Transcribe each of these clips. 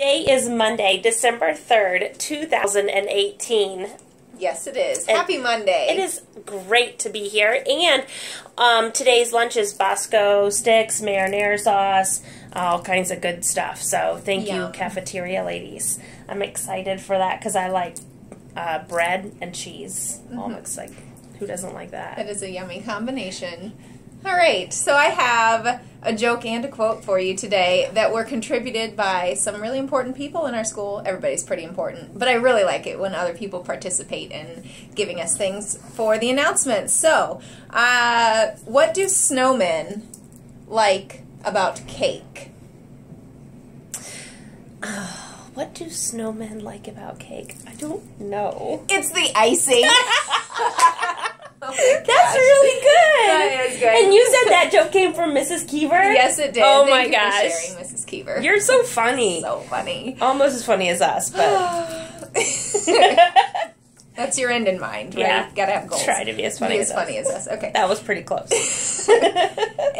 Today is Monday, December 3rd, 2018. Yes, it is. And Happy Monday. It is great to be here. And um, today's lunch is Bosco sticks, marinara sauce, all kinds of good stuff. So thank Yum. you, cafeteria ladies. I'm excited for that because I like uh, bread and cheese. All mixed like, who doesn't like that? That is a yummy combination. All right, so I have a joke and a quote for you today that were contributed by some really important people in our school. Everybody's pretty important, but I really like it when other people participate in giving us things for the announcements. So, uh, what do snowmen like about cake? What do snowmen like about cake? I don't know. It's the icing. Oh That's really good. That is good. And you said that joke came from Mrs. Keever? Yes, it did. Oh Thank my gosh. Sharing, Mrs. Keever. You're so funny. so funny. Almost as funny as us, but That's your end in mind, right? Yeah. Gotta have goals. try to be as funny Be as as funny us. as us. Okay. That was pretty close.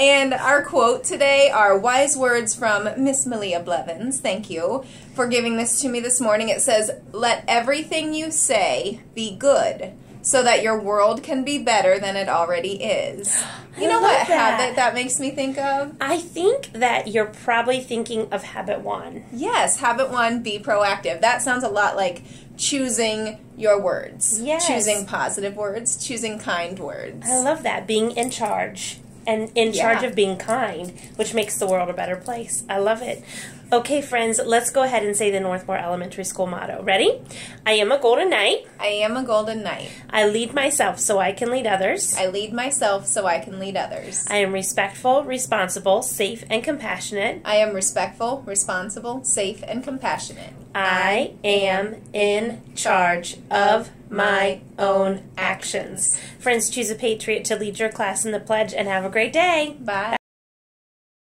And our quote today are wise words from Miss Malia Blevins. Thank you for giving this to me this morning. It says, Let everything you say be good so that your world can be better than it already is. You know what that. habit that makes me think of? I think that you're probably thinking of habit one. Yes, habit one, be proactive. That sounds a lot like choosing your words. Yes. Choosing positive words, choosing kind words. I love that. Being in charge and in Yeah. charge of being kind, which makes the world a better place. I love it. Okay, friends, let's go ahead and say the Northmore Elementary School motto. Ready? I am a golden knight. I am a golden knight. I lead myself so I can lead others. I lead myself so I can lead others. I am respectful, responsible, safe, and compassionate. I am respectful, responsible, safe, and compassionate. I am in charge of my own actions. Friends, choose a patriot to lead your class in the pledge and have a great day. Bye.